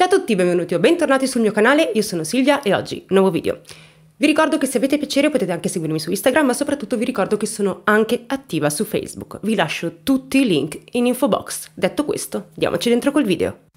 Ciao a tutti, benvenuti o bentornati sul mio canale, io sono Silvia e oggi nuovo video. Vi ricordo che se avete piacere potete anche seguirmi su Instagram, ma soprattutto vi ricordo che sono anche attiva su Facebook. Vi lascio tutti i link in info box. Detto questo, andiamoci dentro col video.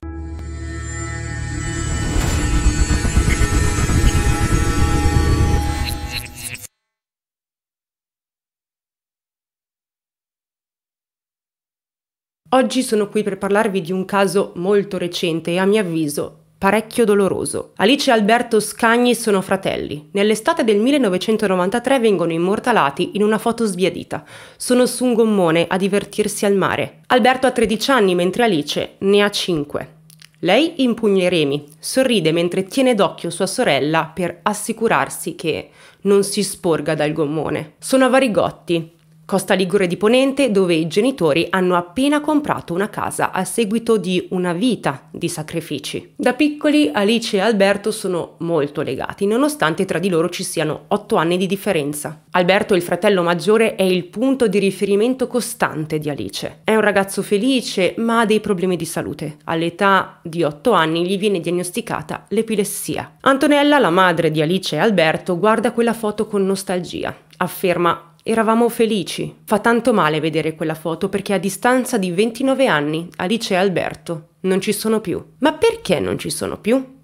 Oggi sono qui per parlarvi di un caso molto recente e a mio avviso parecchio doloroso. Alice e Alberto Scagni sono fratelli. Nell'estate del 1993 vengono immortalati in una foto sbiadita. Sono su un gommone a divertirsi al mare. Alberto ha 13 anni mentre Alice ne ha 5. Lei impugna i remi, sorride mentre tiene d'occhio sua sorella per assicurarsi che non si sporga dal gommone. Sono a Varigotti, Costa Ligure di Ponente, dove i genitori hanno appena comprato una casa a seguito di una vita di sacrifici. Da piccoli Alice e Alberto sono molto legati, nonostante tra di loro ci siano otto anni di differenza. Alberto, il fratello maggiore, è il punto di riferimento costante di Alice. È un ragazzo felice, ma ha dei problemi di salute. All'età di otto anni gli viene diagnosticata l'epilessia. Antonella, la madre di Alice e Alberto, guarda quella foto con nostalgia. Afferma Eravamo felici. Fa tanto male vedere quella foto perché a distanza di 29 anni Alice e Alberto non ci sono più. Ma perché non ci sono più?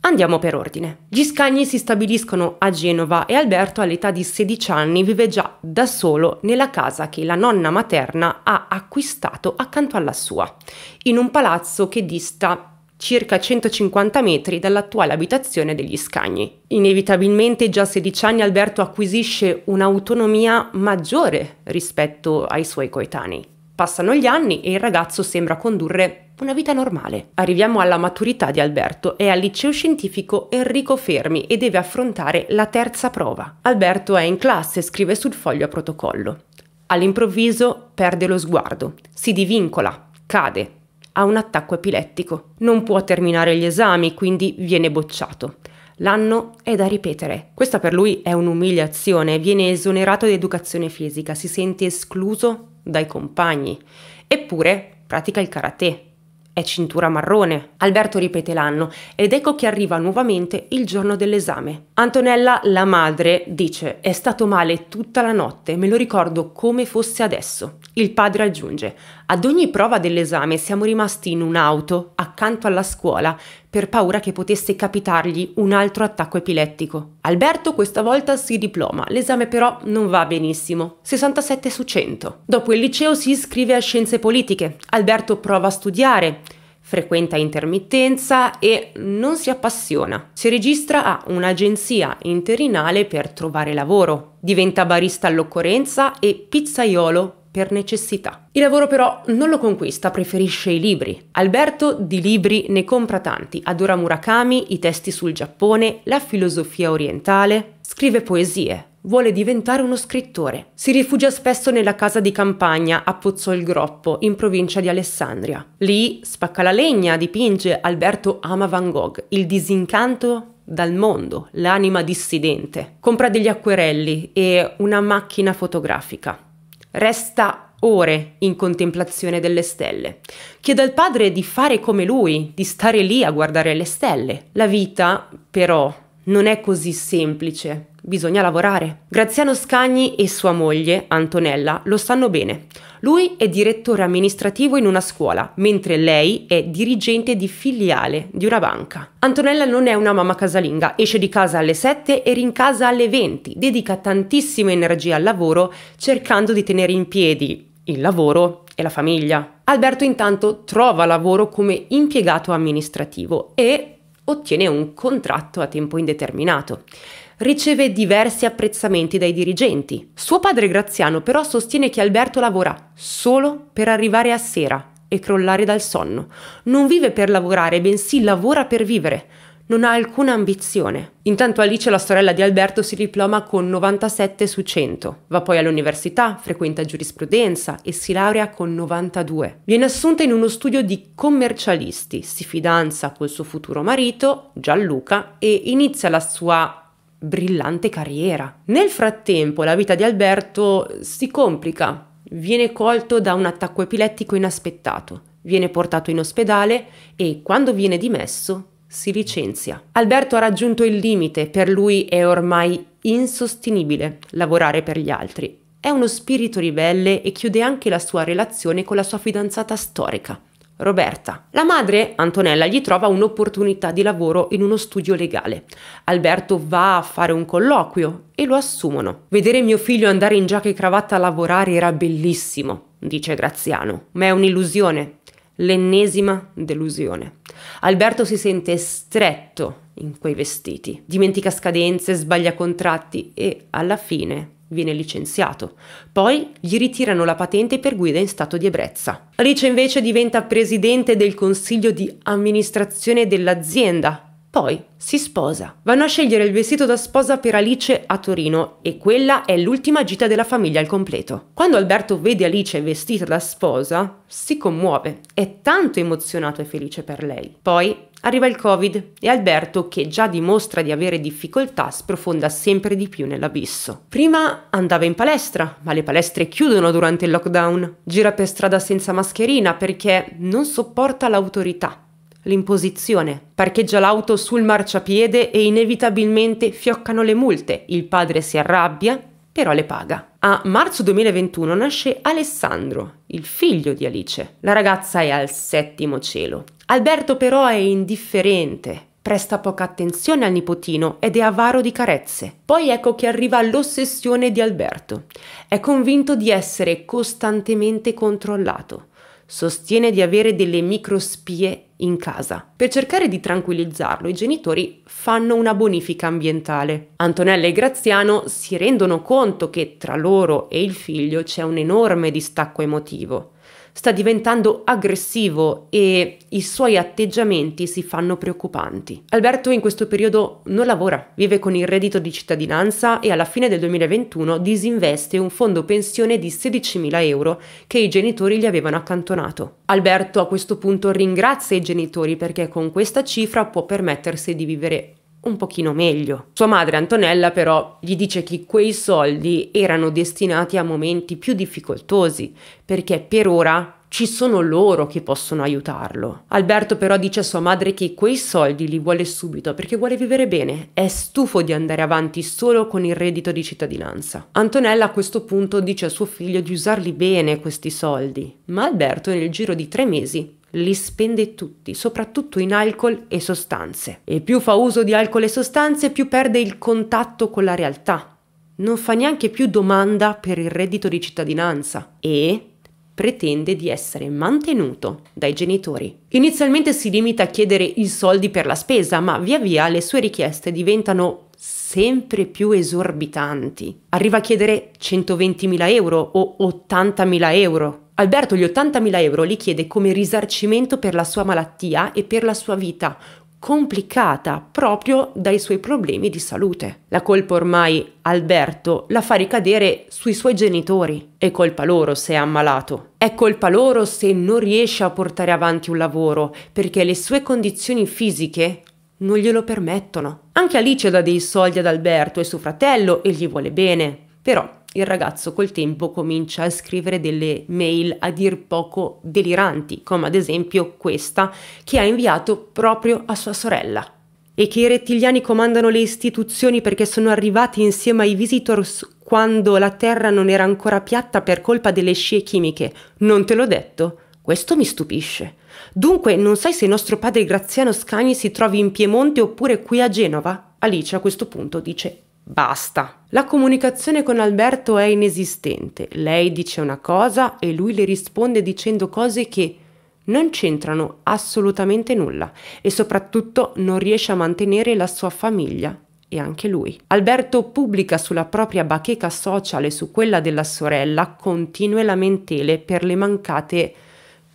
Andiamo per ordine. Gli Scagni si stabiliscono a Genova e Alberto all'età di 16 anni vive già da solo nella casa che la nonna materna ha acquistato accanto alla sua, in un palazzo che dista circa 150 metri dall'attuale abitazione degli Scagni. Inevitabilmente già a 16 anni Alberto acquisisce un'autonomia maggiore rispetto ai suoi coetanei. Passano gli anni e il ragazzo sembra condurre una vita normale. Arriviamo alla maturità di Alberto, è al liceo scientifico Enrico Fermi e deve affrontare la terza prova. Alberto è in classe e scrive sul foglio a protocollo. All'improvviso perde lo sguardo, si divincola, cade, ha un attacco epilettico. Non può terminare gli esami, quindi viene bocciato. L'anno è da ripetere. Questa per lui è un'umiliazione, viene esonerato di educazione fisica, si sente escluso dai compagni. Eppure pratica il karate, è cintura marrone. Alberto ripete l'anno ed ecco che arriva nuovamente il giorno dell'esame. Antonella, la madre, dice: È stato male tutta la notte, me lo ricordo come fosse adesso. Il padre aggiunge: Ad ogni prova dell'esame siamo rimasti in un'auto accanto alla scuola per paura che potesse capitargli un altro attacco epilettico. Alberto questa volta si diploma, l'esame però non va benissimo, 67 su 100. Dopo il liceo si iscrive a scienze politiche, Alberto prova a studiare, frequenta intermittenza e non si appassiona. Si registra a un'agenzia interinale per trovare lavoro, diventa barista all'occorrenza e pizzaiolo per necessità. Il lavoro però non lo conquista, preferisce i libri. Alberto di libri ne compra tanti, adora Murakami, i testi sul Giappone, la filosofia orientale, scrive poesie, vuole diventare uno scrittore. Si rifugia spesso nella casa di campagna a Pozzol Groppo, in provincia di Alessandria. Lì spacca la legna, dipinge, Alberto ama Van Gogh, il disincanto dal mondo, l'anima dissidente. Compra degli acquerelli e una macchina fotografica. Resta ore in contemplazione delle stelle. Chiede al padre di fare come lui, di stare lì a guardare le stelle. La vita, però, non è così semplice. Bisogna lavorare. Graziano Scagni e sua moglie, Antonella, lo sanno bene. Lui è direttore amministrativo in una scuola, mentre lei è dirigente di filiale di una banca. Antonella non è una mamma casalinga, esce di casa alle 7 e rincasa alle 20, dedica tantissima energia al lavoro cercando di tenere in piedi il lavoro e la famiglia. Alberto intanto trova lavoro come impiegato amministrativo e ottiene un contratto a tempo indeterminato riceve diversi apprezzamenti dai dirigenti. Suo padre Graziano però sostiene che Alberto lavora solo per arrivare a sera e crollare dal sonno. Non vive per lavorare, bensì lavora per vivere. Non ha alcuna ambizione. Intanto Alice, la sorella di Alberto, si diploma con 97 su 100. Va poi all'università, frequenta giurisprudenza e si laurea con 92. Viene assunta in uno studio di commercialisti, si fidanza col suo futuro marito, Gianluca, e inizia la sua brillante carriera. Nel frattempo la vita di Alberto si complica, viene colto da un attacco epilettico inaspettato. viene portato in ospedale e quando viene dimesso si licenzia. Alberto ha raggiunto il limite, per lui è ormai insostenibile lavorare per gli altri. È uno spirito ribelle e chiude anche la sua relazione con la sua fidanzata storica, Roberta. La madre, Antonella, gli trova un'opportunità di lavoro in uno studio legale. Alberto va a fare un colloquio e lo assumono. Vedere mio figlio andare in giacca e cravatta a lavorare era bellissimo, dice Graziano, ma è un'illusione, l'ennesima delusione. Alberto si sente stretto in quei vestiti, dimentica scadenze, sbaglia contratti e alla fine viene licenziato. Poi gli ritirano la patente per guida in stato di ebbrezza. Alice invece diventa presidente del consiglio di amministrazione dell'azienda. Poi si sposa. Vanno a scegliere il vestito da sposa per Alice a Torino e quella è l'ultima gita della famiglia al completo. Quando Alberto vede Alice vestita da sposa, si commuove. È tanto emozionato e felice per lei. Poi Arriva il Covid e Alberto, che già dimostra di avere difficoltà, sprofonda sempre di più nell'abisso. Prima andava in palestra, ma le palestre chiudono durante il lockdown. Gira per strada senza mascherina perché non sopporta l'autorità, l'imposizione. Parcheggia l'auto sul marciapiede e inevitabilmente fioccano le multe. Il padre si arrabbia, però le paga. A marzo 2021 nasce Alessandro, il figlio di Alice. La ragazza è al settimo cielo Alberto però è indifferente, presta poca attenzione al nipotino ed è avaro di carezze. Poi ecco che arriva l'ossessione di Alberto. È convinto di essere costantemente controllato. Sostiene di avere delle microspie in casa. Per cercare di tranquillizzarlo, i genitori fanno una bonifica ambientale. Antonella e Graziano si rendono conto che tra loro e il figlio c'è un enorme distacco emotivo sta diventando aggressivo e i suoi atteggiamenti si fanno preoccupanti. Alberto in questo periodo non lavora, vive con il reddito di cittadinanza e alla fine del 2021 disinveste un fondo pensione di 16.000 euro che i genitori gli avevano accantonato. Alberto a questo punto ringrazia i genitori perché con questa cifra può permettersi di vivere un pochino meglio. Sua madre Antonella però gli dice che quei soldi erano destinati a momenti più difficoltosi, perché per ora ci sono loro che possono aiutarlo. Alberto però dice a sua madre che quei soldi li vuole subito perché vuole vivere bene, è stufo di andare avanti solo con il reddito di cittadinanza. Antonella a questo punto dice a suo figlio di usarli bene questi soldi, ma Alberto nel giro di tre mesi li spende tutti, soprattutto in alcol e sostanze. E più fa uso di alcol e sostanze, più perde il contatto con la realtà. Non fa neanche più domanda per il reddito di cittadinanza e pretende di essere mantenuto dai genitori. Inizialmente si limita a chiedere i soldi per la spesa, ma via via le sue richieste diventano sempre più esorbitanti. Arriva a chiedere 120.000 euro o 80.000 euro Alberto gli 80.000 euro li chiede come risarcimento per la sua malattia e per la sua vita, complicata proprio dai suoi problemi di salute. La colpa ormai Alberto la fa ricadere sui suoi genitori. È colpa loro se è ammalato. È colpa loro se non riesce a portare avanti un lavoro, perché le sue condizioni fisiche non glielo permettono. Anche Alice dà dei soldi ad Alberto e suo fratello e gli vuole bene. Però il ragazzo col tempo comincia a scrivere delle mail a dir poco deliranti, come ad esempio questa che ha inviato proprio a sua sorella. E che i rettiliani comandano le istituzioni perché sono arrivati insieme ai visitors quando la terra non era ancora piatta per colpa delle scie chimiche. Non te l'ho detto? Questo mi stupisce. Dunque, non sai se nostro padre Graziano Scagni si trovi in Piemonte oppure qui a Genova? Alice a questo punto dice Basta. La comunicazione con Alberto è inesistente. Lei dice una cosa e lui le risponde dicendo cose che non c'entrano assolutamente nulla e soprattutto non riesce a mantenere la sua famiglia e anche lui. Alberto pubblica sulla propria bacheca social e su quella della sorella continue lamentele per le mancate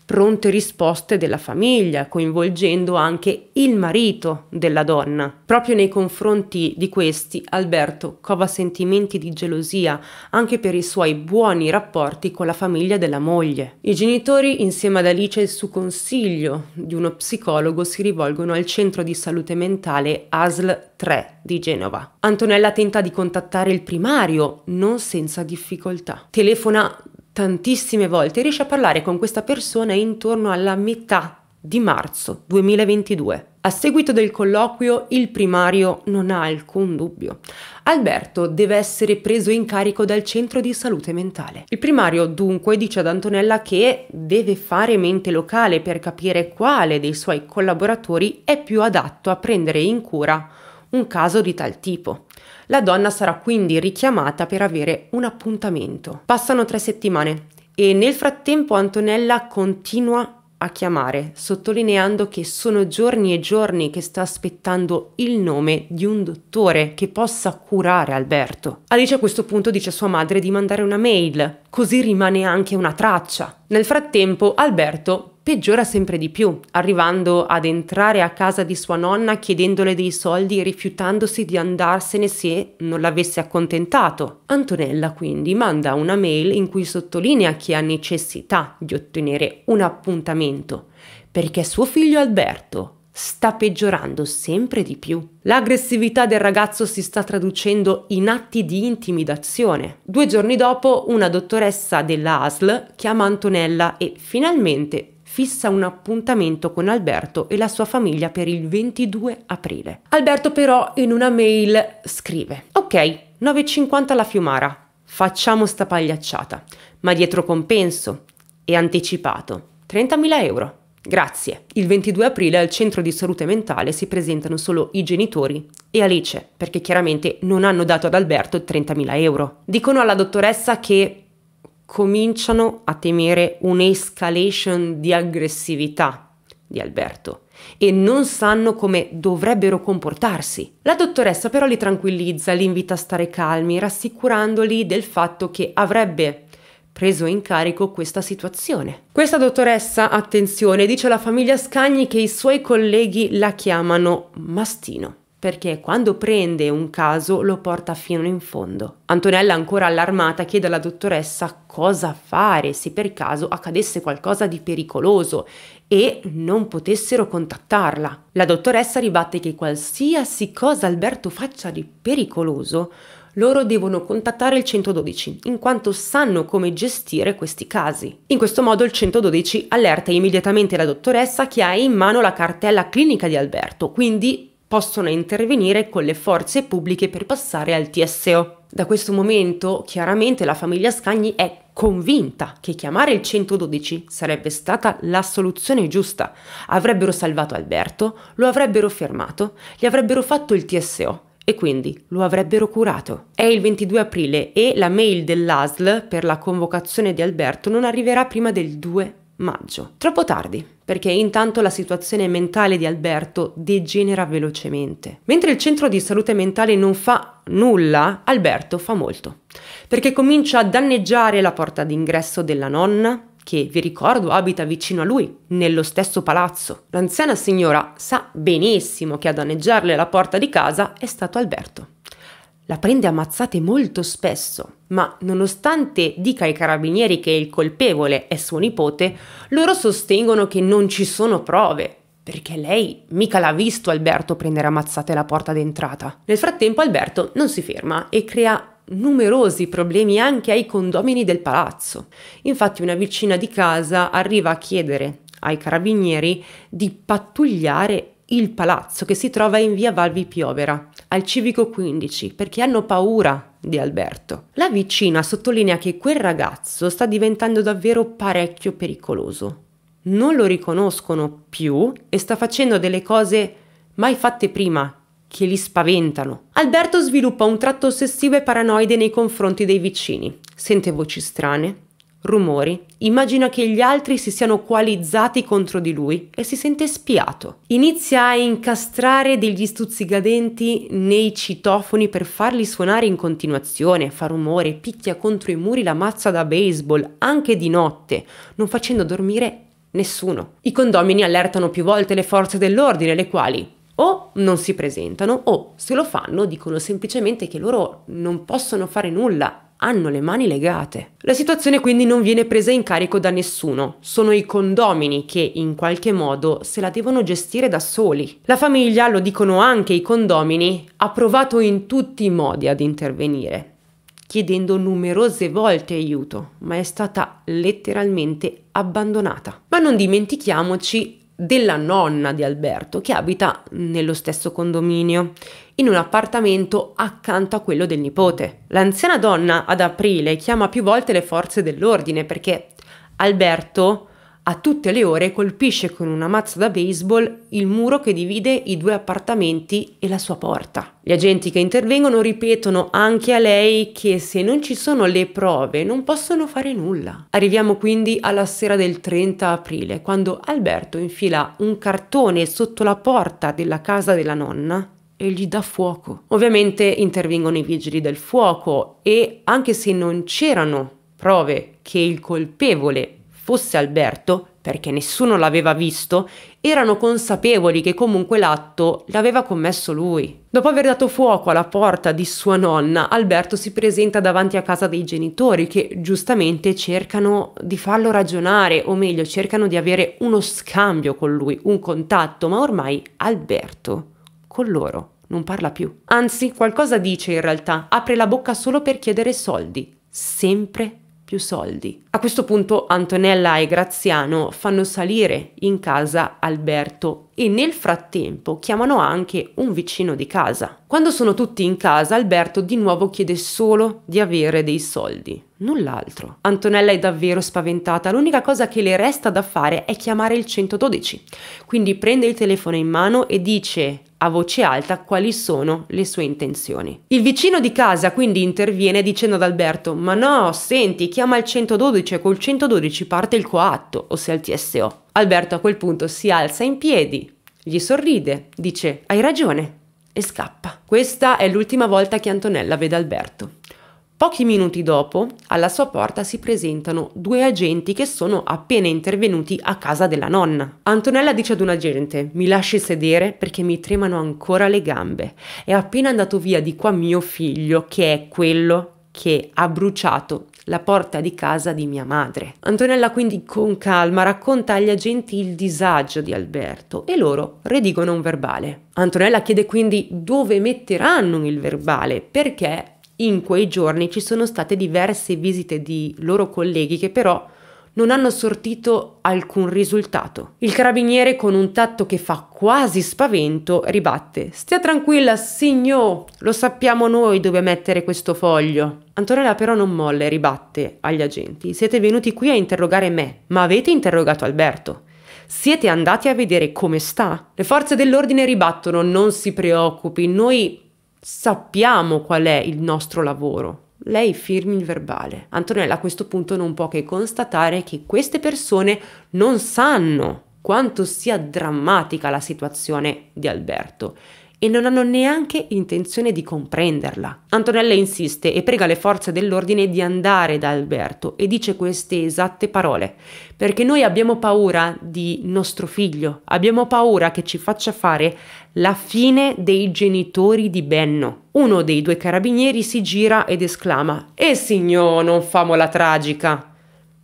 pronte risposte della famiglia, coinvolgendo anche il marito della donna. Proprio nei confronti di questi, Alberto cova sentimenti di gelosia anche per i suoi buoni rapporti con la famiglia della moglie. I genitori, insieme ad Alice e su consiglio di uno psicologo, si rivolgono al centro di salute mentale ASL 3 di Genova. Antonella tenta di contattare il primario, non senza difficoltà. Telefona tantissime volte riesce a parlare con questa persona intorno alla metà di marzo 2022. A seguito del colloquio, il primario non ha alcun dubbio. Alberto deve essere preso in carico dal centro di salute mentale. Il primario dunque dice ad Antonella che deve fare mente locale per capire quale dei suoi collaboratori è più adatto a prendere in cura un caso di tal tipo. La donna sarà quindi richiamata per avere un appuntamento. Passano tre settimane e nel frattempo Antonella continua a chiamare, sottolineando che sono giorni e giorni che sta aspettando il nome di un dottore che possa curare Alberto. Alice a questo punto dice a sua madre di mandare una mail, così rimane anche una traccia. Nel frattempo Alberto peggiora sempre di più, arrivando ad entrare a casa di sua nonna chiedendole dei soldi e rifiutandosi di andarsene se non l'avesse accontentato. Antonella quindi manda una mail in cui sottolinea che ha necessità di ottenere un appuntamento, perché suo figlio Alberto sta peggiorando sempre di più. L'aggressività del ragazzo si sta traducendo in atti di intimidazione. Due giorni dopo, una dottoressa della ASL chiama Antonella e finalmente fissa un appuntamento con Alberto e la sua famiglia per il 22 aprile. Alberto però in una mail scrive Ok, 9,50 la Fiumara, facciamo sta pagliacciata, ma dietro compenso e anticipato 30.000 euro. Grazie. Il 22 aprile al centro di salute mentale si presentano solo i genitori e Alice, perché chiaramente non hanno dato ad Alberto 30.000 euro. Dicono alla dottoressa che cominciano a temere un'escalation di aggressività di Alberto e non sanno come dovrebbero comportarsi. La dottoressa però li tranquillizza, li invita a stare calmi, rassicurandoli del fatto che avrebbe preso in carico questa situazione. Questa dottoressa, attenzione, dice alla famiglia Scagni che i suoi colleghi la chiamano Mastino perché quando prende un caso lo porta fino in fondo. Antonella, ancora allarmata, chiede alla dottoressa cosa fare se per caso accadesse qualcosa di pericoloso e non potessero contattarla. La dottoressa ribatte che qualsiasi cosa Alberto faccia di pericoloso, loro devono contattare il 112, in quanto sanno come gestire questi casi. In questo modo il 112 allerta immediatamente la dottoressa che ha in mano la cartella clinica di Alberto, quindi possono intervenire con le forze pubbliche per passare al TSO. Da questo momento chiaramente la famiglia Scagni è convinta che chiamare il 112 sarebbe stata la soluzione giusta. Avrebbero salvato Alberto, lo avrebbero fermato, gli avrebbero fatto il TSO e quindi lo avrebbero curato. È il 22 aprile e la mail dell'ASL per la convocazione di Alberto non arriverà prima del 2 maggio. Troppo tardi, perché intanto la situazione mentale di Alberto degenera velocemente. Mentre il centro di salute mentale non fa nulla, Alberto fa molto, perché comincia a danneggiare la porta d'ingresso della nonna, che vi ricordo abita vicino a lui, nello stesso palazzo. L'anziana signora sa benissimo che a danneggiarle la porta di casa è stato Alberto la prende ammazzate molto spesso, ma nonostante dica ai carabinieri che il colpevole è suo nipote, loro sostengono che non ci sono prove, perché lei mica l'ha visto Alberto prendere ammazzate la porta d'entrata. Nel frattempo Alberto non si ferma e crea numerosi problemi anche ai condomini del palazzo. Infatti una vicina di casa arriva a chiedere ai carabinieri di pattugliare il palazzo che si trova in via Valvi Piovera, al civico 15, perché hanno paura di Alberto. La vicina sottolinea che quel ragazzo sta diventando davvero parecchio pericoloso. Non lo riconoscono più e sta facendo delle cose mai fatte prima, che li spaventano. Alberto sviluppa un tratto ossessivo e paranoide nei confronti dei vicini. Sente voci strane, rumori, immagina che gli altri si siano coalizzati contro di lui e si sente spiato. Inizia a incastrare degli stuzzicadenti nei citofoni per farli suonare in continuazione, fa rumore, picchia contro i muri la mazza da baseball, anche di notte, non facendo dormire nessuno. I condomini allertano più volte le forze dell'ordine, le quali o non si presentano o se lo fanno dicono semplicemente che loro non possono fare nulla hanno le mani legate. La situazione quindi non viene presa in carico da nessuno, sono i condomini che in qualche modo se la devono gestire da soli. La famiglia, lo dicono anche i condomini, ha provato in tutti i modi ad intervenire. chiedendo numerose volte aiuto, ma è stata letteralmente abbandonata. Ma non dimentichiamoci della nonna di Alberto che abita nello stesso condominio, in un appartamento accanto a quello del nipote. L'anziana donna ad aprile chiama più volte le forze dell'ordine perché Alberto a tutte le ore colpisce con una mazza da baseball il muro che divide i due appartamenti e la sua porta. Gli agenti che intervengono ripetono anche a lei che se non ci sono le prove non possono fare nulla. Arriviamo quindi alla sera del 30 aprile, quando Alberto infila un cartone sotto la porta della casa della nonna e gli dà fuoco. Ovviamente intervengono i vigili del fuoco e anche se non c'erano prove che il colpevole fosse Alberto, perché nessuno l'aveva visto, erano consapevoli che comunque l'atto l'aveva commesso lui. Dopo aver dato fuoco alla porta di sua nonna, Alberto si presenta davanti a casa dei genitori che giustamente cercano di farlo ragionare, o meglio, cercano di avere uno scambio con lui, un contatto, ma ormai Alberto con loro non parla più. Anzi, qualcosa dice in realtà, apre la bocca solo per chiedere soldi, sempre più soldi. A questo punto Antonella e Graziano fanno salire in casa Alberto e nel frattempo chiamano anche un vicino di casa. Quando sono tutti in casa Alberto di nuovo chiede solo di avere dei soldi, null'altro. Antonella è davvero spaventata, l'unica cosa che le resta da fare è chiamare il 112. Quindi prende il telefono in mano e dice a voce alta quali sono le sue intenzioni. Il vicino di casa quindi interviene dicendo ad Alberto: Ma no, senti, chiama il 112 e col 112 parte il coatto, ossia il TSO. Alberto a quel punto si alza in piedi, gli sorride, dice: Hai ragione, e scappa. Questa è l'ultima volta che Antonella vede Alberto. Pochi minuti dopo, alla sua porta si presentano due agenti che sono appena intervenuti a casa della nonna. Antonella dice ad un agente: Mi lasci sedere perché mi tremano ancora le gambe. È appena andato via di qua mio figlio, che è quello che ha bruciato la porta di casa di mia madre. Antonella quindi con calma racconta agli agenti il disagio di Alberto e loro redigono un verbale. Antonella chiede quindi dove metteranno il verbale perché in quei giorni ci sono state diverse visite di loro colleghi che però non hanno sortito alcun risultato. Il carabiniere, con un tatto che fa quasi spavento, ribatte: Stia tranquilla, signor, lo sappiamo noi dove mettere questo foglio. Antonella però non molle ribatte agli agenti: Siete venuti qui a interrogare me, ma avete interrogato Alberto. Siete andati a vedere come sta? Le forze dell'ordine ribattono: Non si preoccupi, noi sappiamo qual è il nostro lavoro. Lei firmi il verbale. Antonella a questo punto non può che constatare che queste persone non sanno quanto sia drammatica la situazione di Alberto e non hanno neanche intenzione di comprenderla. Antonella insiste e prega le forze dell'ordine di andare da Alberto e dice queste esatte parole, perché noi abbiamo paura di nostro figlio, abbiamo paura che ci faccia fare la fine dei genitori di Benno. Uno dei due carabinieri si gira ed esclama: E signor, non famo la tragica!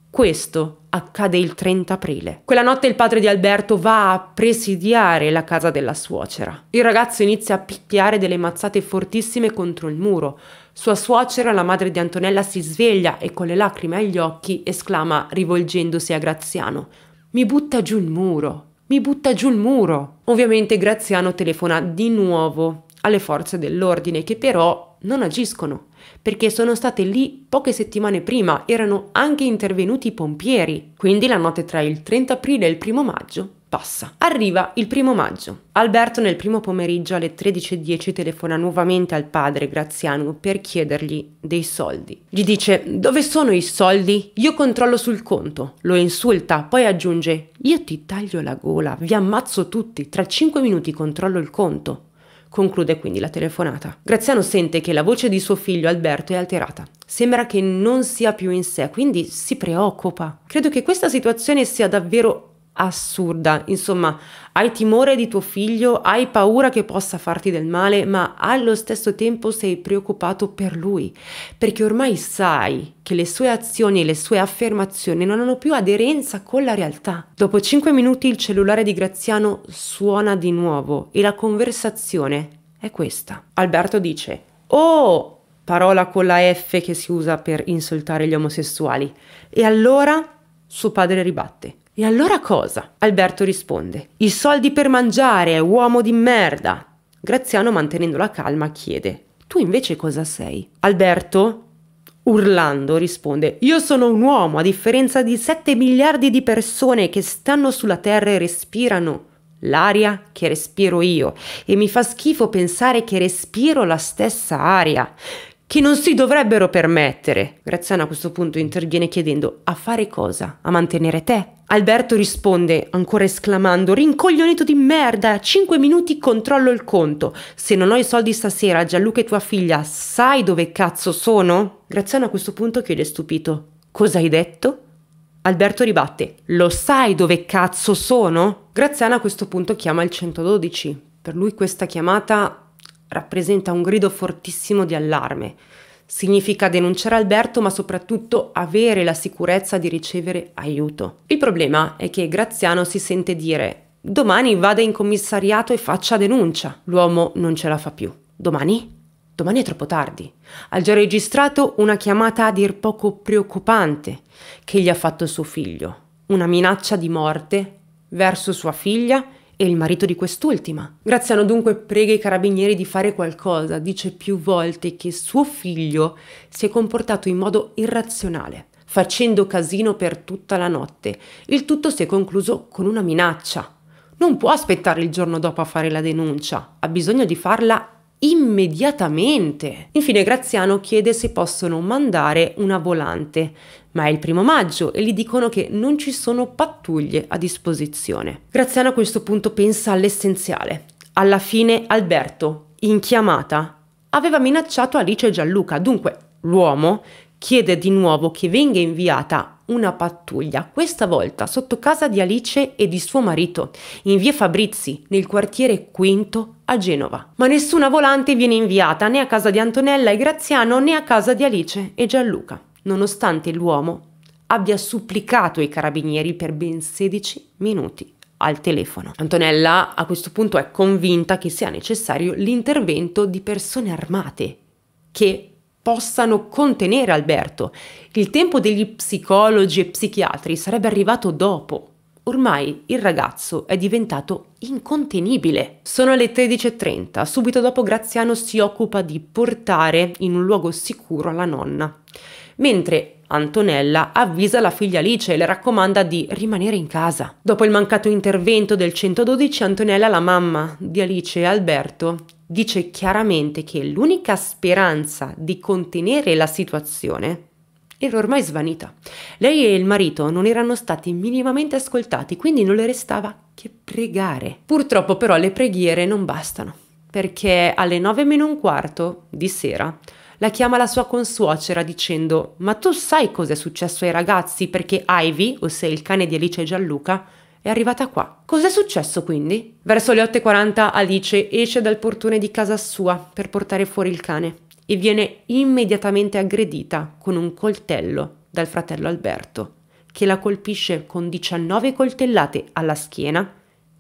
Questo accade il 30 aprile. Quella notte il padre di Alberto va a presidiare la casa della suocera. Il ragazzo inizia a picchiare delle mazzate fortissime contro il muro. Sua suocera, la madre di Antonella, si sveglia e con le lacrime agli occhi esclama rivolgendosi a Graziano: Mi butta giù il muro! Mi butta giù il muro! Ovviamente Graziano telefona di nuovo alle forze dell'ordine che però non agiscono perché sono state lì poche settimane prima, erano anche intervenuti i pompieri. Quindi la notte tra il 30 aprile e il primo maggio passa. Arriva il primo maggio. Alberto nel primo pomeriggio alle 13.10 telefona nuovamente al padre Graziano per chiedergli dei soldi. Gli dice dove sono i soldi? Io controllo sul conto. Lo insulta, poi aggiunge io ti taglio la gola, vi ammazzo tutti, tra 5 minuti controllo il conto. Conclude quindi la telefonata. Graziano sente che la voce di suo figlio Alberto è alterata. Sembra che non sia più in sé, quindi si preoccupa. Credo che questa situazione sia davvero assurda. Insomma, hai timore di tuo figlio, hai paura che possa farti del male, ma allo stesso tempo sei preoccupato per lui, perché ormai sai che le sue azioni e le sue affermazioni non hanno più aderenza con la realtà. Dopo cinque minuti il cellulare di Graziano suona di nuovo e la conversazione è questa. Alberto dice: Oh, parola con la F che si usa per insultare gli omosessuali. E allora suo padre ribatte. E allora cosa? Alberto risponde. I soldi per mangiare, uomo di merda. Graziano, mantenendo la calma, chiede. Tu invece cosa sei? Alberto, urlando, risponde. Io sono un uomo, a differenza di 7 miliardi di persone che stanno sulla Terra e respirano l'aria che respiro io e mi fa schifo pensare che respiro la stessa aria che non si dovrebbero permettere. Graziano a questo punto interviene chiedendo a fare cosa? A mantenere te? Alberto risponde, ancora esclamando, rincoglionito di merda, 5 minuti controllo il conto. Se non ho i soldi stasera, Gianluca e tua figlia, sai dove cazzo sono? Graziano a questo punto chiede stupito, cosa hai detto? Alberto ribatte, lo sai dove cazzo sono? Graziano a questo punto chiama il 112. Per lui questa chiamata rappresenta un grido fortissimo di allarme. Significa denunciare Alberto, ma soprattutto avere la sicurezza di ricevere aiuto. Il problema è che Graziano si sente dire domani vada in commissariato e faccia denuncia. L'uomo non ce la fa più. Domani? Domani è troppo tardi. Ha già registrato una chiamata a dir poco preoccupante che gli ha fatto suo figlio. Una minaccia di morte verso sua figlia e il marito di quest'ultima. Graziano dunque prega i carabinieri di fare qualcosa, dice più volte che suo figlio si è comportato in modo irrazionale, facendo casino per tutta la notte. Il tutto si è concluso con una minaccia. Non può aspettare il giorno dopo a fare la denuncia, ha bisogno di farla immediatamente. Infine Graziano chiede se possono mandare una volante, ma è il primo maggio e gli dicono che non ci sono pattuglie a disposizione. Graziano a questo punto pensa all'essenziale. Alla fine Alberto, in chiamata, aveva minacciato Alice e Gianluca, dunque l'uomo chiede di nuovo che venga inviata una pattuglia, questa volta sotto casa di Alice e di suo marito, in via Fabrizi, nel quartiere Quinto a Genova. Ma nessuna volante viene inviata né a casa di Antonella e Graziano né a casa di Alice e Gianluca, nonostante l'uomo abbia supplicato i carabinieri per ben 16 minuti al telefono. Antonella a questo punto è convinta che sia necessario l'intervento di persone armate che possano contenere Alberto. Il tempo degli psicologi e psichiatri sarebbe arrivato dopo. Ormai il ragazzo è diventato incontenibile. Sono le 13.30, subito dopo Graziano si occupa di portare in un luogo sicuro la nonna, mentre Antonella avvisa la figlia Alice e le raccomanda di rimanere in casa. Dopo il mancato intervento del 112, Antonella, la mamma di Alice e Alberto, dice chiaramente che l'unica speranza di contenere la situazione era ormai svanita. Lei e il marito non erano stati minimamente ascoltati, quindi non le restava che pregare. Purtroppo però le preghiere non bastano, perché alle nove meno un quarto di sera la chiama la sua consuocera dicendo Ma tu sai cosa è successo ai ragazzi perché Ivy, ossia il cane di Alice e Gianluca, è arrivata qua. Cos'è successo quindi? Verso le 8.40 Alice esce dal portone di casa sua per portare fuori il cane e viene immediatamente aggredita con un coltello dal fratello Alberto, che la colpisce con 19 coltellate alla schiena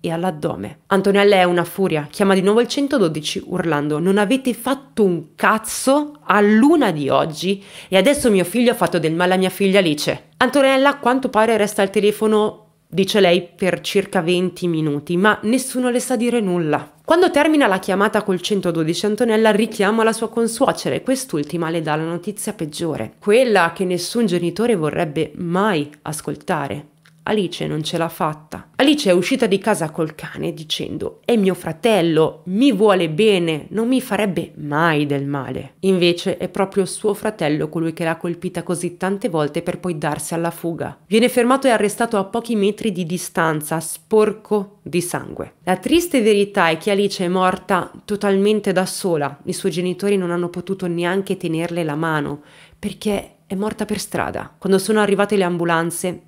e all'addome. Antonella è una furia, chiama di nuovo il 112 urlando non avete fatto un cazzo a luna di oggi e adesso mio figlio ha fatto del male a mia figlia Alice. Antonella a quanto pare resta al telefono dice lei per circa 20 minuti, ma nessuno le sa dire nulla. Quando termina la chiamata col 112 Antonella richiama la sua consuocera e quest'ultima le dà la notizia peggiore, quella che nessun genitore vorrebbe mai ascoltare. Alice non ce l'ha fatta. Alice è uscita di casa col cane dicendo è mio fratello, mi vuole bene, non mi farebbe mai del male. Invece è proprio suo fratello colui che l'ha colpita così tante volte per poi darsi alla fuga. Viene fermato e arrestato a pochi metri di distanza, sporco di sangue. La triste verità è che Alice è morta totalmente da sola. I suoi genitori non hanno potuto neanche tenerle la mano perché è morta per strada. Quando sono arrivate le ambulanze,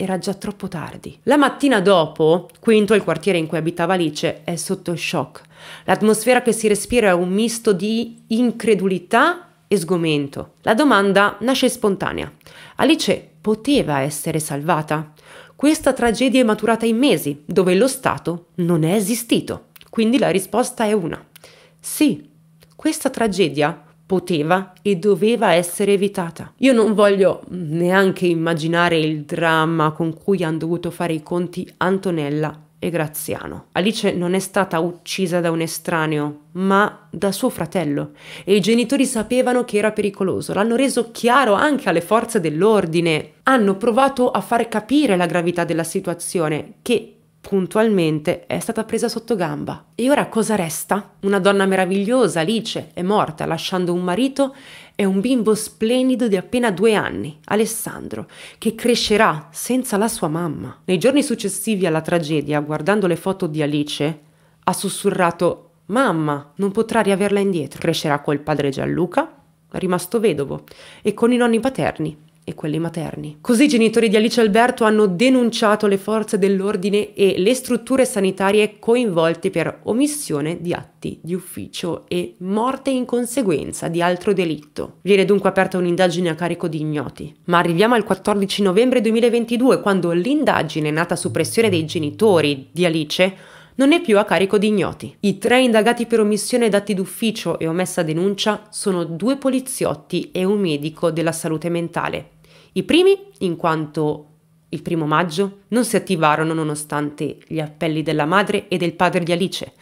era già troppo tardi. La mattina dopo, Quinto, il quartiere in cui abitava Alice, è sotto shock. L'atmosfera che si respira è un misto di incredulità e sgomento. La domanda nasce spontanea. Alice poteva essere salvata? Questa tragedia è maturata in mesi, dove lo Stato non è esistito. Quindi la risposta è una. Sì, questa tragedia poteva e doveva essere evitata. Io non voglio neanche immaginare il dramma con cui hanno dovuto fare i conti Antonella e Graziano. Alice non è stata uccisa da un estraneo, ma da suo fratello e i genitori sapevano che era pericoloso, l'hanno reso chiaro anche alle forze dell'ordine, hanno provato a far capire la gravità della situazione che puntualmente è stata presa sotto gamba. E ora cosa resta? Una donna meravigliosa, Alice, è morta lasciando un marito e un bimbo splendido di appena due anni, Alessandro, che crescerà senza la sua mamma. Nei giorni successivi alla tragedia, guardando le foto di Alice, ha sussurrato Mamma, non potrà riaverla indietro. Crescerà col padre Gianluca, rimasto vedovo, e con i nonni paterni, e quelli materni. Così i genitori di Alice Alberto hanno denunciato le forze dell'ordine e le strutture sanitarie coinvolte per omissione di atti di ufficio e morte in conseguenza di altro delitto. Viene dunque aperta un'indagine a carico di ignoti. Ma arriviamo al 14 novembre 2022 quando l'indagine nata su pressione dei genitori di Alice non è più a carico di ignoti. I tre indagati per omissione d'atti d'ufficio e omessa denuncia sono due poliziotti e un medico della salute mentale. I primi, in quanto il primo maggio, non si attivarono nonostante gli appelli della madre e del padre di Alice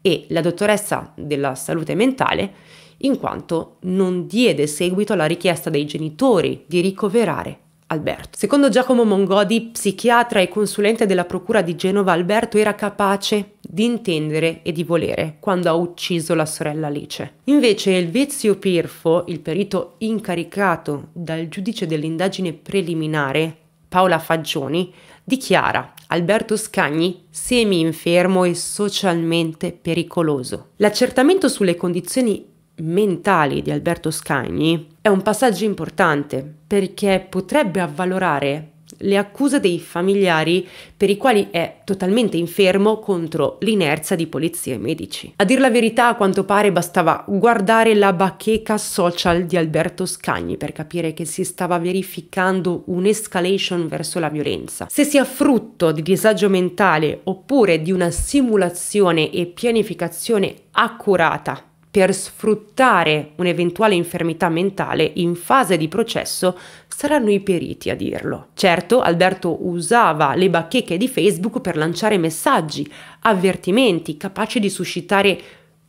e la dottoressa della salute mentale, in quanto non diede seguito alla richiesta dei genitori di ricoverare Alberto. Secondo Giacomo Mongodi, psichiatra e consulente della Procura di Genova, Alberto era capace di intendere e di volere quando ha ucciso la sorella Alice. Invece Elvezio Pirfo, il perito incaricato dal giudice dell'indagine preliminare, Paola Faggioni, dichiara Alberto Scagni semi-infermo e socialmente pericoloso. L'accertamento sulle condizioni mentali di Alberto Scagni è un passaggio importante perché potrebbe avvalorare le accuse dei familiari per i quali è totalmente infermo contro l'inerzia di polizia e medici. A dir la verità, a quanto pare bastava guardare la bacheca social di Alberto Scagni per capire che si stava verificando un'escalation verso la violenza. Se sia frutto di disagio mentale oppure di una simulazione e pianificazione accurata per sfruttare un'eventuale infermità mentale in fase di processo saranno i periti a dirlo. Certo, Alberto usava le bacheche di Facebook per lanciare messaggi, avvertimenti capaci di suscitare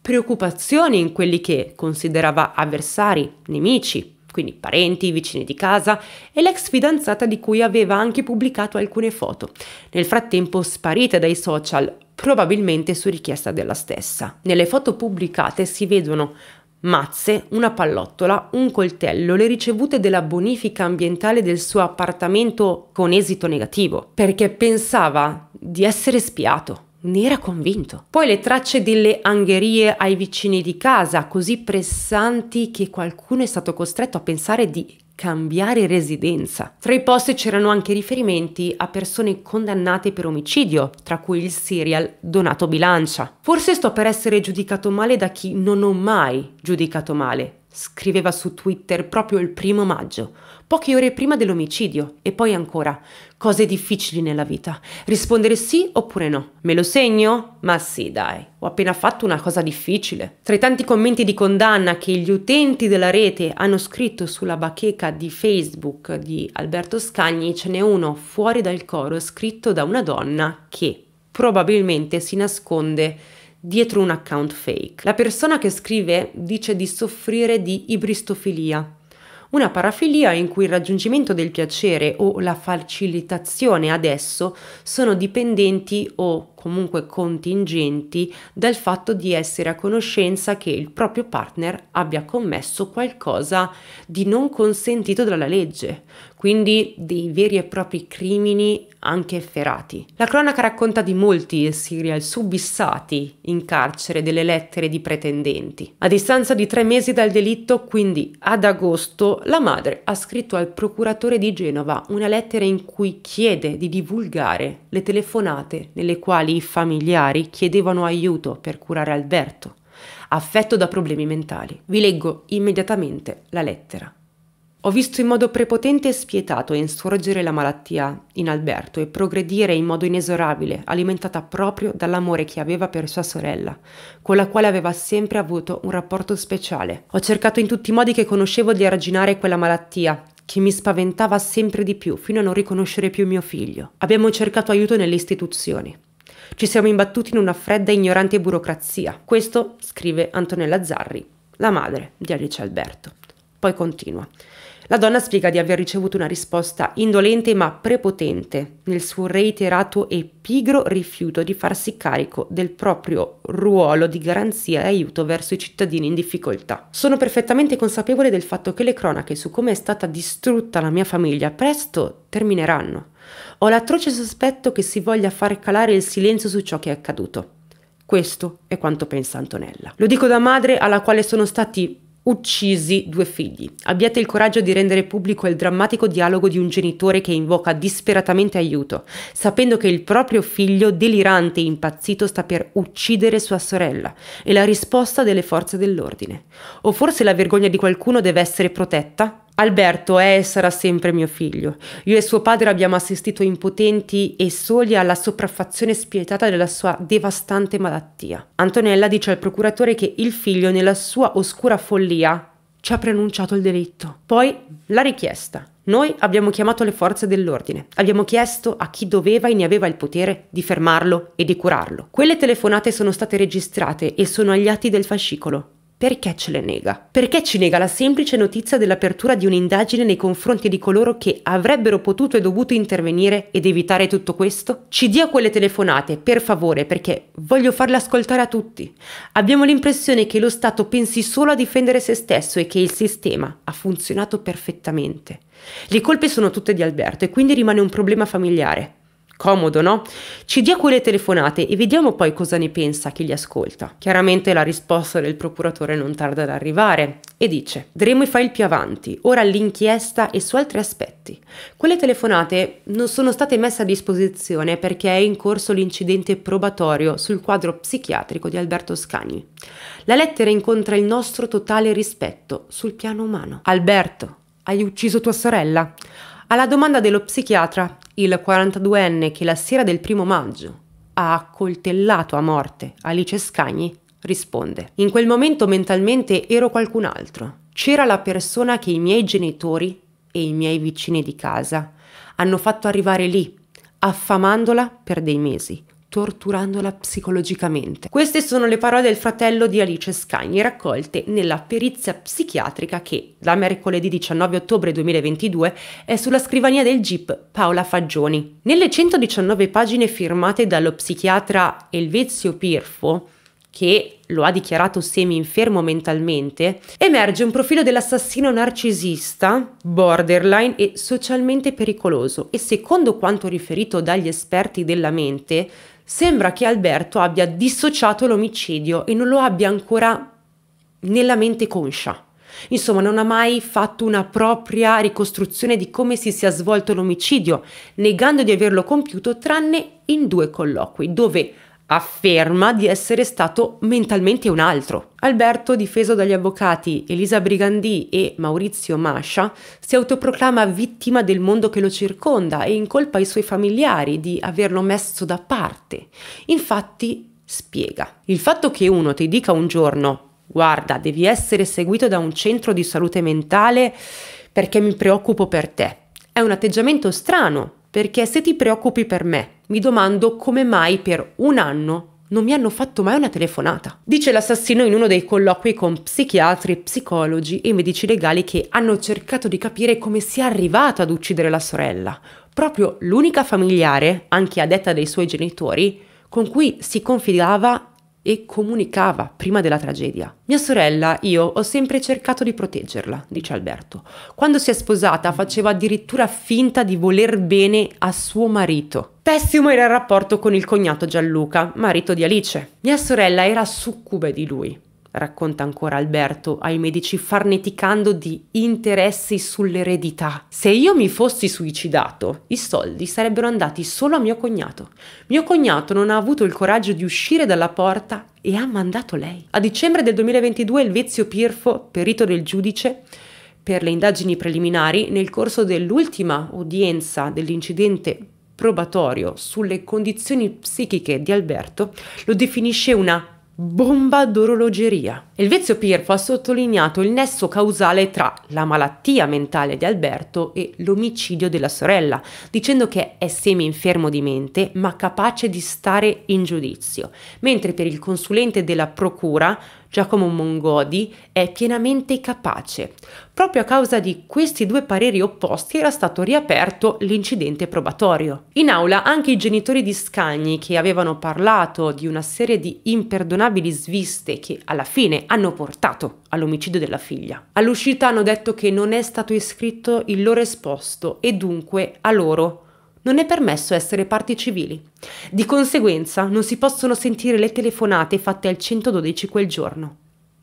preoccupazioni in quelli che considerava avversari, nemici, quindi parenti, vicini di casa e l'ex fidanzata di cui aveva anche pubblicato alcune foto, nel frattempo sparite dai social probabilmente su richiesta della stessa. Nelle foto pubblicate si vedono mazze, una pallottola, un coltello, le ricevute della bonifica ambientale del suo appartamento con esito negativo, perché pensava di essere spiato. Ne era convinto. Poi le tracce delle angherie ai vicini di casa, così pressanti che qualcuno è stato costretto a pensare di cambiare residenza. Tra i post c'erano anche riferimenti a persone condannate per omicidio, tra cui il serial Donato Bilancia. Forse sto per essere giudicato male da chi non ho mai giudicato male, scriveva su Twitter proprio il primo maggio, poche ore prima dell'omicidio, e poi ancora, cose difficili nella vita. Rispondere sì oppure no. Me lo segno? Ma sì, dai, ho appena fatto una cosa difficile. Tra i tanti commenti di condanna che gli utenti della rete hanno scritto sulla bacheca di Facebook di Alberto Scagni, ce n'è uno fuori dal coro scritto da una donna che probabilmente si nasconde dietro un account fake. La persona che scrive dice di soffrire di ibristofilia, una parafilia in cui il raggiungimento del piacere o la facilitazione ad esso sono dipendenti o comunque contingenti dal fatto di essere a conoscenza che il proprio partner abbia commesso qualcosa di non consentito dalla legge, quindi dei veri e propri crimini anche efferati. La cronaca racconta di molti serial subissati in carcere delle lettere di pretendenti. A distanza di tre mesi dal delitto, quindi ad agosto, la madre ha scritto al procuratore di Genova una lettera in cui chiede di divulgare le telefonate nelle quali i familiari chiedevano aiuto per curare Alberto, affetto da problemi mentali. Vi leggo immediatamente la lettera. Ho visto in modo prepotente e spietato insorgere la malattia in Alberto e progredire in modo inesorabile, alimentata proprio dall'amore che aveva per sua sorella, con la quale aveva sempre avuto un rapporto speciale. Ho cercato in tutti i modi che conoscevo di arginare quella malattia, che mi spaventava sempre di più, fino a non riconoscere più mio figlio. Abbiamo cercato aiuto nelle istituzioni. Ci siamo imbattuti in una fredda e ignorante burocrazia. Questo scrive Antonella Zarri, la madre di Alice Alberto. Poi continua. La donna spiega di aver ricevuto una risposta indolente ma prepotente nel suo reiterato e pigro rifiuto di farsi carico del proprio ruolo di garanzia e aiuto verso i cittadini in difficoltà. Sono perfettamente consapevole del fatto che le cronache su come è stata distrutta la mia famiglia presto termineranno. Ho l'atroce sospetto che si voglia far calare il silenzio su ciò che è accaduto. Questo è quanto pensa Antonella. Lo dico da madre alla quale sono stati uccisi due figli. Abbiate il coraggio di rendere pubblico il drammatico dialogo di un genitore che invoca disperatamente aiuto, sapendo che il proprio figlio delirante e impazzito sta per uccidere sua sorella, e la risposta delle forze dell'ordine. O forse la vergogna di qualcuno deve essere protetta? Alberto è e sarà sempre mio figlio. Io e suo padre abbiamo assistito impotenti e soli alla sopraffazione spietata della sua devastante malattia. Antonella dice al procuratore che il figlio, nella sua oscura follia, ci ha preannunciato il delitto. Poi la richiesta. Noi abbiamo chiamato le forze dell'ordine, abbiamo chiesto a chi doveva e ne aveva il potere di fermarlo e di curarlo. Quelle telefonate sono state registrate e sono agli atti del fascicolo. Perché ce le nega? Perché ci nega la semplice notizia dell'apertura di un'indagine nei confronti di coloro che avrebbero potuto e dovuto intervenire ed evitare tutto questo? Ci dia quelle telefonate, per favore, perché voglio farle ascoltare a tutti. Abbiamo l'impressione che lo Stato pensi solo a difendere se stesso e che il sistema ha funzionato perfettamente. Le colpe sono tutte di Alberto e quindi rimane un problema familiare. Comodo, no? Ci dia quelle telefonate e vediamo poi cosa ne pensa chi li ascolta. Chiaramente la risposta del procuratore non tarda ad arrivare e dice: Daremo i file più avanti, ora l'inchiesta e su altri aspetti. Quelle telefonate non sono state messe a disposizione perché è in corso l'incidente probatorio sul quadro psichiatrico di Alberto Scagni. La lettera incontra il nostro totale rispetto sul piano umano. Alberto, hai ucciso tua sorella? Alla domanda dello psichiatra, il 42enne che la sera del primo maggio ha accoltellato a morte Alice Scagni risponde: In quel momento mentalmente ero qualcun altro. C'era la persona che i miei genitori e i miei vicini di casa hanno fatto arrivare lì, affamandola per dei mesi, torturandola psicologicamente. Queste sono le parole del fratello di Alice Scagni raccolte nella perizia psichiatrica che da mercoledì 19 ottobre 2022 è sulla scrivania del GIP Paola Faggioni. Nelle 119 pagine firmate dallo psichiatra Elvezio Pirfo, che lo ha dichiarato semi-infermo mentalmente, emerge un profilo dell'assassino narcisista, borderline e socialmente pericoloso e secondo quanto riferito dagli esperti della mente, sembra che Alberto abbia dissociato l'omicidio e non lo abbia ancora nella mente conscia. Insomma, non ha mai fatto una propria ricostruzione di come si sia svolto l'omicidio, negando di averlo compiuto tranne in due colloqui, dove afferma di essere stato mentalmente un altro. Alberto, difeso dagli avvocati Elisa Brigandì e Maurizio Mascia, si autoproclama vittima del mondo che lo circonda e incolpa i suoi familiari di averlo messo da parte. Infatti, spiega, il fatto che uno ti dica un giorno guarda, devi essere seguito da un centro di salute mentale perché mi preoccupo per te. È un atteggiamento strano, perché se ti preoccupi per me, mi domando come mai per un anno non mi hanno fatto mai una telefonata. Dice l'assassino in uno dei colloqui con psichiatri, psicologi e medici legali che hanno cercato di capire come sia arrivato ad uccidere la sorella, proprio l'unica familiare, anche a detta dei suoi genitori, con cui si confidava e comunicava prima della tragedia. Mia sorella, io ho sempre cercato di proteggerla, dice Alberto. Quando si è sposata faceva addirittura finta di voler bene a suo marito. Pessimo era il rapporto con il cognato Gianluca, marito di Alice. Mia sorella era succube di lui racconta ancora Alberto ai medici farneticando di interessi sull'eredità. Se io mi fossi suicidato, i soldi sarebbero andati solo a mio cognato. Mio cognato non ha avuto il coraggio di uscire dalla porta e ha mandato lei. A dicembre del 2022 il Vezio Pirfo, perito del giudice, per le indagini preliminari, nel corso dell'ultima udienza dell'incidente probatorio sulle condizioni psichiche di Alberto, lo definisce una bomba d'orologeria. Elvezio Pirfo ha sottolineato il nesso causale tra la malattia mentale di Alberto e l'omicidio della sorella, dicendo che è semi-infermo di mente ma capace di stare in giudizio, mentre per il consulente della procura Giacomo Mongodi è pienamente capace. Proprio a causa di questi due pareri opposti era stato riaperto l'incidente probatorio. In aula anche i genitori di Scagni, che avevano parlato di una serie di imperdonabili sviste che alla fine hanno portato all'omicidio della figlia. All'uscita hanno detto che non è stato iscritto il loro esposto e dunque a loro non è permesso essere parti civili. Di conseguenza non si possono sentire le telefonate fatte al 112 quel giorno.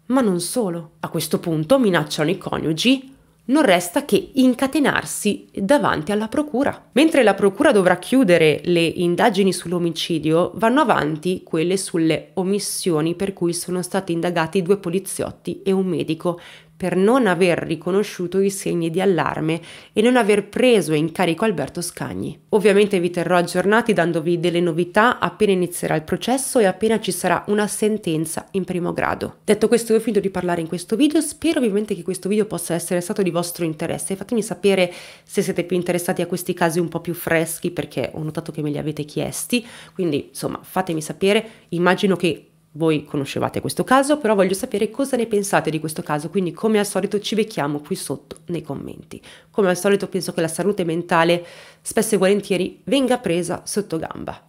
Ma non solo. A questo punto minacciano i coniugi non resta che incatenarsi davanti alla procura. Mentre la procura dovrà chiudere le indagini sull'omicidio, vanno avanti quelle sulle omissioni per cui sono stati indagati due poliziotti e un medico per non aver riconosciuto i segni di allarme e non aver preso in carico Alberto Scagni. Ovviamente vi terrò aggiornati dandovi delle novità appena inizierà il processo e appena ci sarà una sentenza in primo grado. Detto questo, ho finito di parlare in questo video, spero ovviamente che questo video possa essere stato di vostro interesse. Fatemi sapere se siete più interessati a questi casi un po' più freschi perché ho notato che me li avete chiesti, quindi insomma fatemi sapere, immagino che voi conoscevate questo caso, però voglio sapere cosa ne pensate di questo caso, quindi come al solito ci becchiamo qui sotto nei commenti. Come al solito penso che la salute mentale spesso e volentieri venga presa sotto gamba.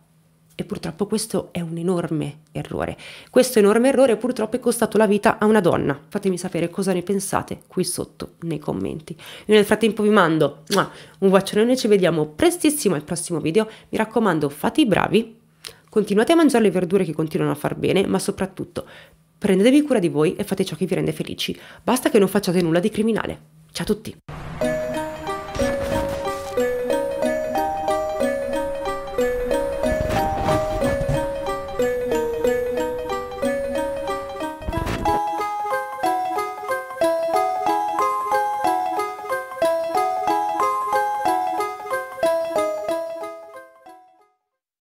E purtroppo questo è un enorme errore. Questo enorme errore purtroppo è costato la vita a una donna. Fatemi sapere cosa ne pensate qui sotto nei commenti. Io nel frattempo vi mando un bacione e ci vediamo prestissimo al prossimo video. Mi raccomando, fate i bravi Continuate a mangiare le verdure che continuano a far bene, ma soprattutto prendetevi cura di voi e fate ciò che vi rende felici. Basta che non facciate nulla di criminale. Ciao a tutti!